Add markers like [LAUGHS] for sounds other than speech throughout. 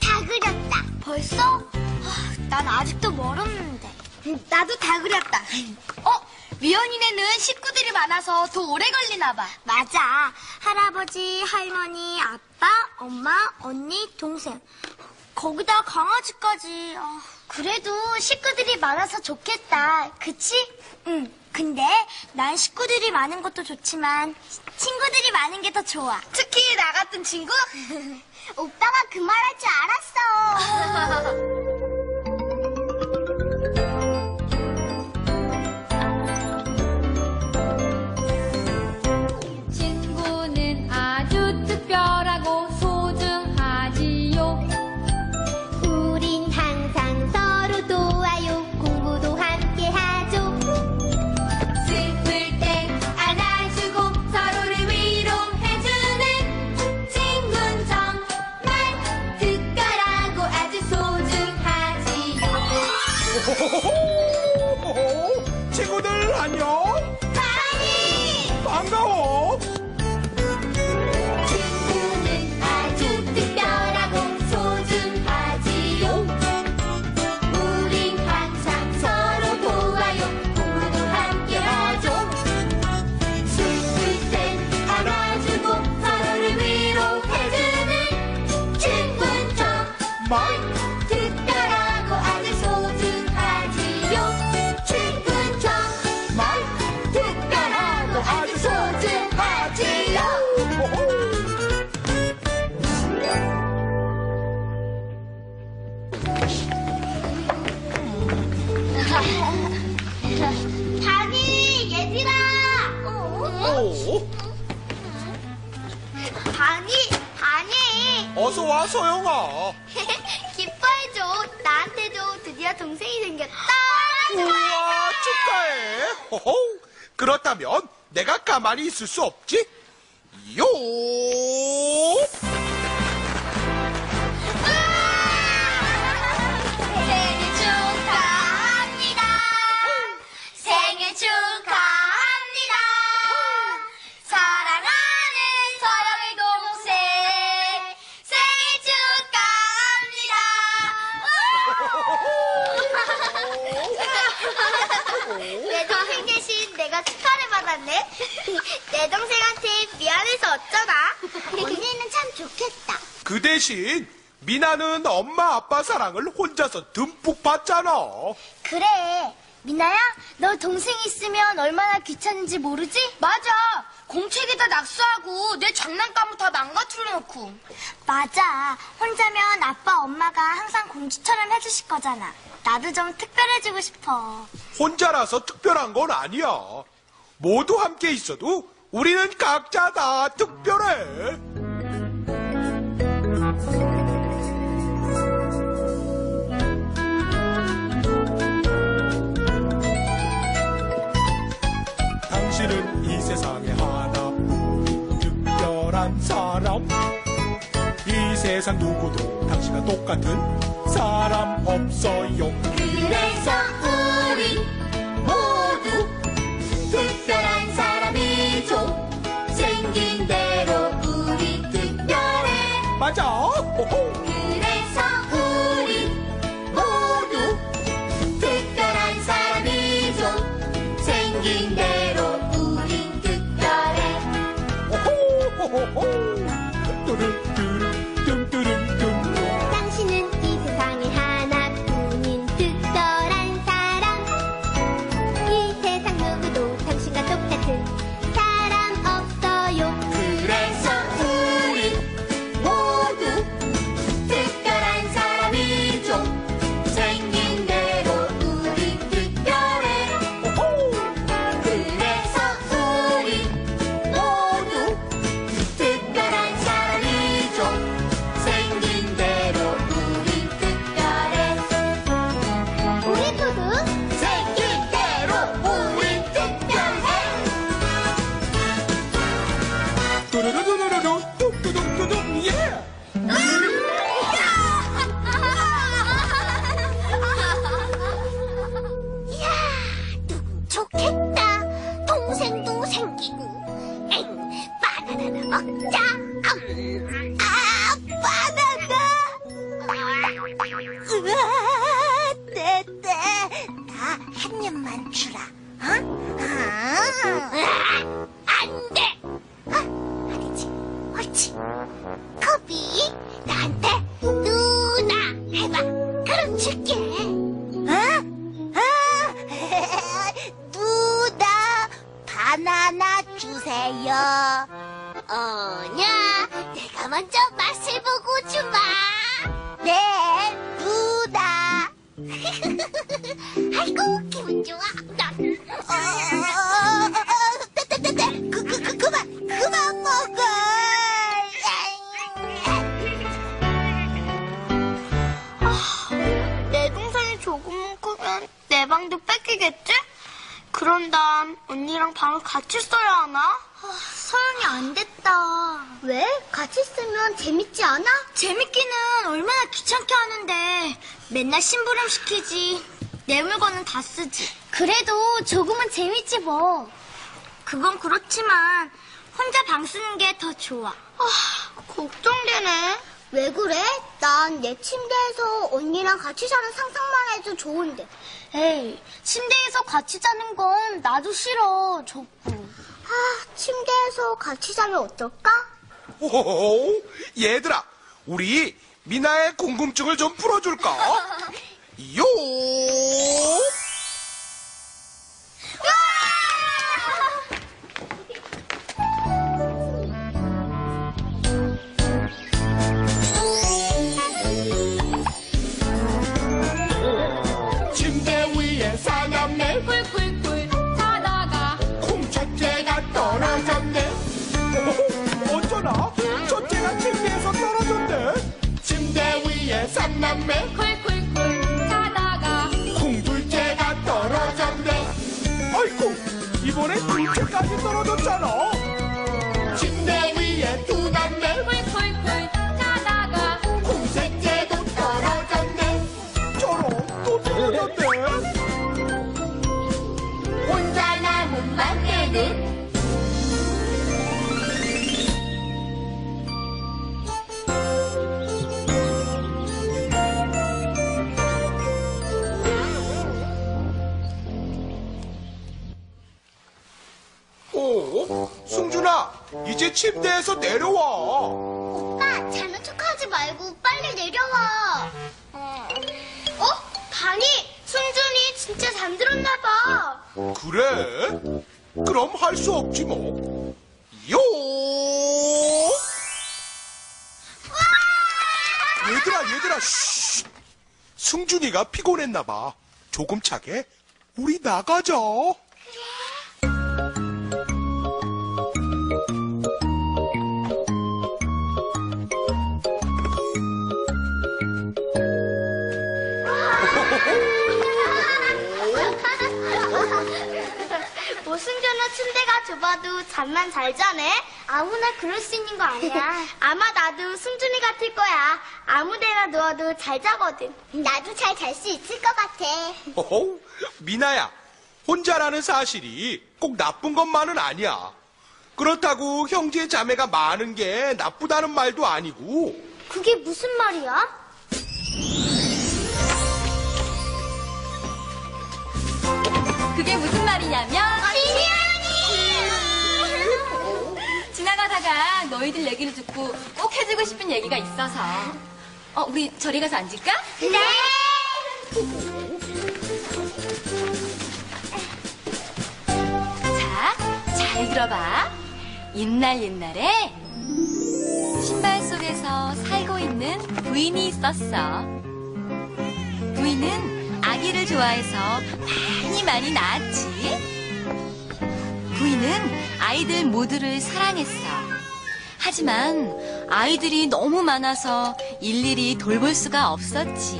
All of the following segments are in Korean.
다 그렸다. 벌써? 아, 난 아직도 멀었는데. 음, 나도 다 그렸다. 어? 미연이네는 식구들이 많아서 더 오래 걸리나 봐. 맞아. 할아버지, 할머니, 아빠, 엄마, 언니, 동생. 거기다 강아지까지. 아, 그래도 식구들이 많아서 좋겠다. 그치? 응. 근데 난 식구들이 많은 것도 좋지만 친구들이 많은 게 더 좋아. 특히 나 같은 친구? [LAUGHS] 오빠가 그 말 할 줄 알았어. [LAUGHS] off. 우와 축하해. 호호. 그렇다면 내가 가만히 있을 수 없지. 요. 생일 축하합니다. 생일 축하합니다. 사랑하는 서영이 동생 생일 축하합니다. [LAUGHS] 내 동생 대신 내가 축하를 받았네. 내 동생한테 미안해서 어쩌나? 언니는 참 좋겠다. 그 대신 미나는 엄마 아빠 사랑을 혼자서 듬뿍 받잖아. 그래. 미나야, 너 동생 있으면 얼마나 귀찮은지 모르지? 맞아. 공책에다 낙서하고 내 장난감을 다 망가뜨려 놓고. 맞아. 혼자면 아빠, 엄마가 항상 공주처럼 해주실 거잖아. 나도 좀 특별해지고 싶어. 혼자라서 특별한 건 아니야. 모두 함께 있어도 우리는 각자 다 특별해. 세상에 하나뿐인 특별한 사람. 이 세상 누구도 당신과 똑같은 사람 없어요. 그래서 우리 모두 특별한 사람이죠. 생긴 대로 우리 특별해. 맞아. 호호. 호호호 나한테 누나 해봐. 그럼 줄게. 어? 아, [LAUGHS] 누나, 바나나 주세요. 어냐, 내가 먼저 맛을 보고 주마. 네, 누나. [LAUGHS] 아이고, 기분 좋아. 어, 어, 내 방도 뺏기겠지? 그런 다음 언니랑 방을 같이 써야 하나? 서연이 안 됐다. 왜? 같이 쓰면 재밌지 않아? 재밌기는 얼마나 귀찮게 하는데 맨날 심부름 시키지. 내 물건은 다 쓰지. 그래도 조금은 재밌지 뭐. 그건 그렇지만 혼자 방 쓰는 게 더 좋아. 아, 걱정되네. 왜 그래? 난 내 침대에서 언니랑 같이 사는 상상만 해도 좋은데. 에이, 침대에서 같이 자는 건 나도 싫어, 좋고. 아, 침대에서 같이 자면 어떨까? 오, 얘들아, 우리 미나의 궁금증을 좀 풀어줄까? [LAUGHS] 요! 둘째까지 떨어졌잖아 이제 침대에서 내려와 오빠, 자는 척하지 말고 빨리 내려와. 어? 다니, 순준이 진짜 잠들었나 봐. 그래? 그럼 할 수 없지 뭐. 요! 얘들아, 얘들아, 쉬! 승준이가 피곤했나 봐. 조금 차게 우리 나가자. 은 침대가 좁아도 잠만 잘 자네? 아무나 그럴 수 있는 거 아니야. [LAUGHS] 아마 나도 승준이 같을 거야. 아무 데나 누워도 잘 자거든. 나도 잘 잘 수 있을 것 같아. 호호, 미나야, 혼자라는 사실이 꼭 나쁜 것만은 아니야. 그렇다고 형제 자매가 많은 게 나쁘다는 말도 아니고, 그게 무슨 말이야? 그게 무슨 말이냐면 너희들 얘기를 듣고 꼭 해주고 싶은 얘기가 있어서 어 우리 저리 가서 앉을까? 네. 자, 잘 들어봐. 옛날 옛날에 신발 속에서 살고 있는 부인이 있었어. 부인은 아기를 좋아해서 많이 많이 낳았지. 부인은 아이들 모두를 사랑했어. 하지만 아이들이 너무 많아서 일일이 돌볼 수가 없었지.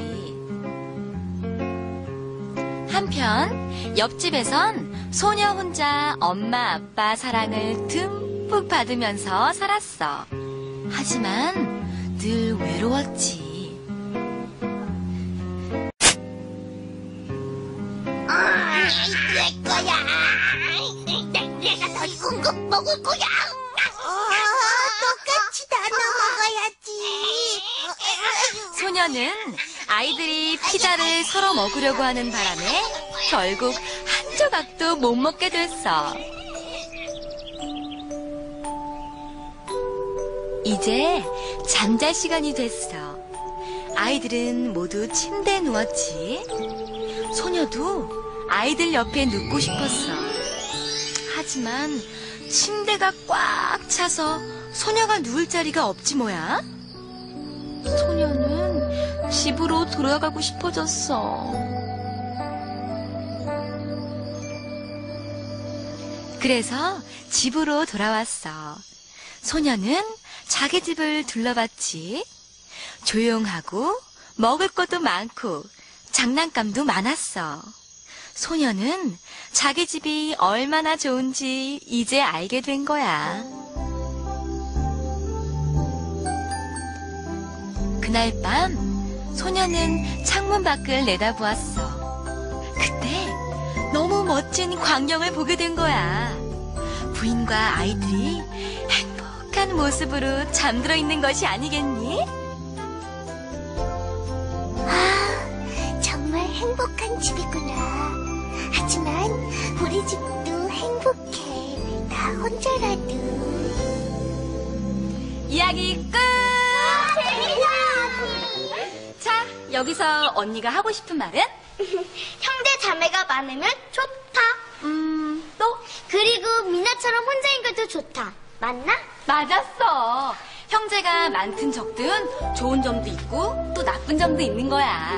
한편 옆집에선 소녀 혼자 엄마 아빠 사랑을 듬뿍 받으면서 살았어. 하지만 늘 외로웠지. 내 거야. 내, 내가 더 익은 거 먹을 거야. 먹어야지. [LAUGHS] 소녀는 아이들이 피자를 서로 먹으려고 하는 바람에 결국 한 조각도 못 먹게 됐어. 이제 잠잘 시간이 됐어. 아이들은 모두 침대에 누웠지. 소녀도 아이들 옆에 눕고 싶었어. 하지만 침대가 꽉 차서 소녀가 누울 자리가 없지 뭐야? 소녀는 집으로 돌아가고 싶어졌어. 그래서 집으로 돌아왔어. 소녀는 자기 집을 둘러봤지. 조용하고 먹을 것도 많고 장난감도 많았어. 소녀는 자기 집이 얼마나 좋은지 이제 알게 된 거야. 그날 밤 소녀는 창문 밖을 내다보았어. 그때 너무 멋진 광경을 보게 된 거야. 부인과 아이들이 행복한 모습으로 잠들어 있는 것이 아니겠니? 아, 정말 행복한 집이구나. 하지만 우리 집도 행복해. 나 혼자라도. 이야기 끝! 아, 재밌다! 자, 여기서 언니가 하고 싶은 말은? [LAUGHS] 형제 자매가 많으면 좋다. 음, 또? 그리고 미나처럼 혼자인 것도 좋다. 맞나? 맞았어. 형제가 많든 적든 좋은 점도 있고 또 나쁜 점도 있는 거야.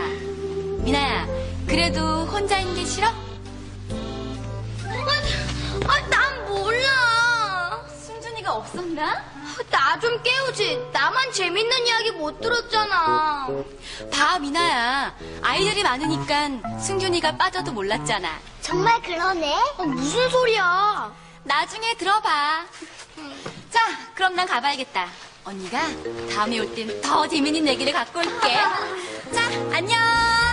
미나야, 그래도 혼자인 게 싫어? 아, 아, 난 몰라. 승준이가 없었나? 나 좀 깨우지. 나만 재밌는 이야기 못 들었잖아. 봐, 미나야. 아이들이 많으니까 승준이가 빠져도 몰랐잖아. 정말 그러네. 어, 무슨 소리야. 나중에 들어봐. 자, 그럼 난 가봐야겠다. 언니가 다음에 올 땐 더 재밌는 얘기를 갖고 올게. 자, 안녕.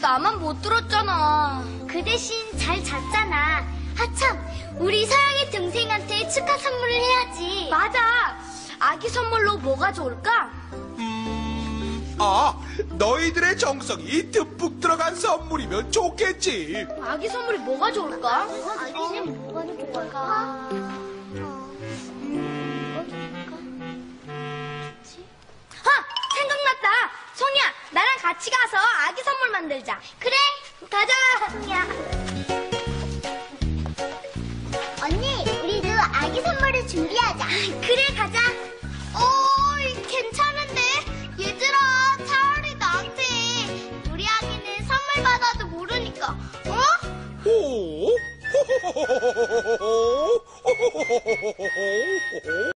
나만 못 들었잖아. 그 대신 잘 잤잖아. 하참, 우리 서영이 동생한테 축하 선물을 해야지. 맞아. 아기 선물로 뭐가 좋을까? 음, 아, 너희들의 정성이 듬뿍 들어간 선물이면 좋겠지. 아기 선물이 뭐가 좋을까? 아기는 뭐가 좋을까? 놀자. 그래, 가자. 승희야. 언니, 우리도 아기 선물을 준비하자. 아, 그래, 가자. 어, 괜찮은데? 얘들아, 차라리 나한테 우리 아기는 선물 받아도 모르니까. 어? 호.